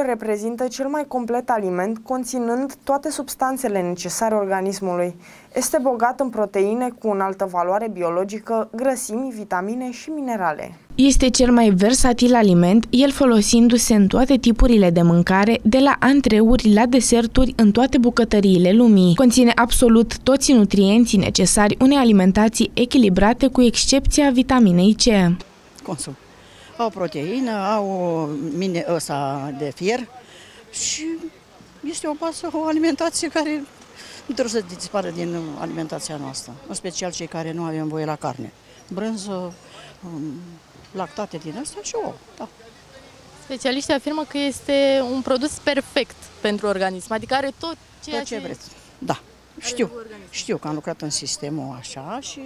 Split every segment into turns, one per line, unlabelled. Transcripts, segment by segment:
Oul reprezintă cel mai complet aliment, conținând toate substanțele necesare organismului. Este bogat în proteine cu înaltă valoare biologică, grăsimi, vitamine și minerale.
Este cel mai versatil aliment, el folosindu-se în toate tipurile de mâncare, de la antreuri la deserturi în toate bucătăriile lumii. Conține absolut toți nutrienții necesari unei alimentații echilibrate, cu excepția vitaminei C.
Consum au proteină, au mine ăsta de fier și este o pasă, o alimentație care nu trebuie să dispară din alimentația noastră, în special cei care nu avem voie la carne. Brânză, um, lactate din astea și ouă, da.
Specialiștii afirmă că este un produs perfect pentru organism, adică are tot ceea
tot ce, ce vreți. Da. Știu, știu că am lucrat în sistemul așa și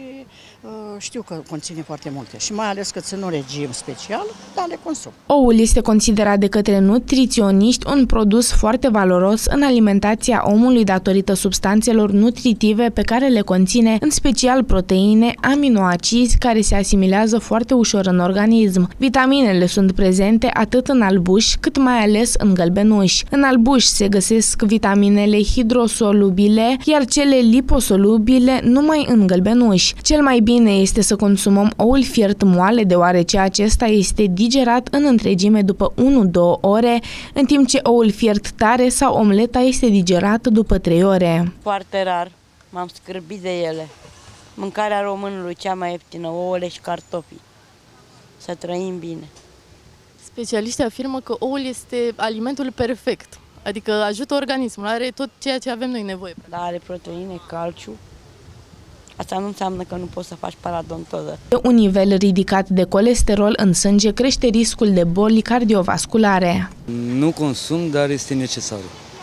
uh, știu că conține foarte multe și mai ales că țin un regim special, dar le consum.
Oul este considerat de către nutriționiști un produs foarte valoros în alimentația omului datorită substanțelor nutritive pe care le conține, în special proteine, aminoacizi care se asimilează foarte ușor în organism. Vitaminele sunt prezente atât în albuș cât mai ales în gălbenuș. În albuș se găsesc vitaminele hidrosolubile, iar cele liposolubile numai în gălbenuși. Cel mai bine este să consumăm oul fiert moale deoarece acesta este digerat în întregime după 1-2 ore, în timp ce oul fiert tare sau omleta este digerată după 3 ore.
Foarte rar, m-am scârbit de ele. Mâncarea românului cea mai ieftină, ouăle și cartofii. Să trăim bine.
Specialiștii afirmă că oul este alimentul perfect Adică ajută organismul, are tot ceea ce avem noi nevoie.
Da, are proteine, calciu. Asta nu înseamnă că nu poți să faci paradontoză.
Un nivel ridicat de colesterol în sânge crește riscul de boli cardiovasculare.
Nu consum, dar este necesar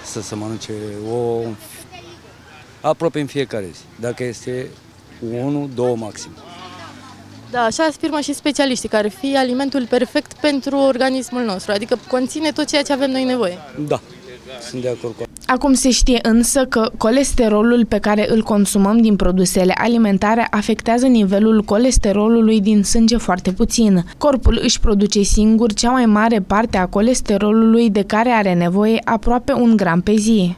să se mănânce o aproape în fiecare zi. Dacă este 1, 2 maxim.
Da, așa afirmă și specialiștii, care fi alimentul perfect pentru organismul nostru, adică conține tot ceea ce avem noi nevoie.
Da, sunt de acord cu
Acum se știe însă că colesterolul pe care îl consumăm din produsele alimentare afectează nivelul colesterolului din sânge foarte puțin. Corpul își produce singur cea mai mare parte a colesterolului de care are nevoie aproape un gram pe zi.